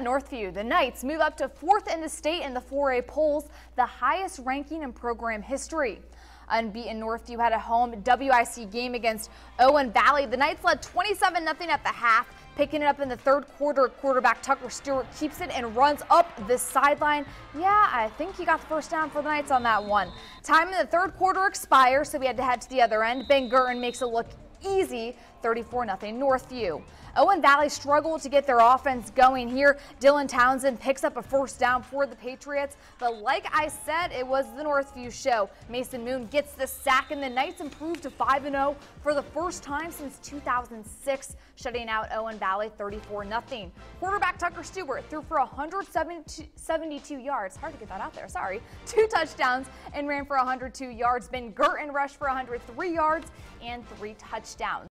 at Northview, the Knights move up to fourth in the state in the 4A polls, the highest ranking in program history. Unbeaten Northview had a home WIC game against Owen Valley. The Knights led 27 0 at the half. Picking it up in the third quarter, quarterback Tucker Stewart keeps it and runs up the sideline. Yeah, I think he got the first down for the Knights on that one. Time in the third quarter expires, so we had to head to the other end. Ben Gurton makes it look easy 34 0 Northview. Owen Valley struggled to get their offense going here. Dylan Townsend picks up a first down for the Patriots, but like I said, it was the Northview show. Mason Moon gets the sack, and the Knights improve to 5 0 for the first time since 2006, shutting out Owen Valley 34 0. Quarterback Tucker Stewart threw for 172 yards. Hard to get that out there, sorry. Two touchdowns and ran for 102 yards. Ben Gurton rushed for 103 yards and three touchdowns.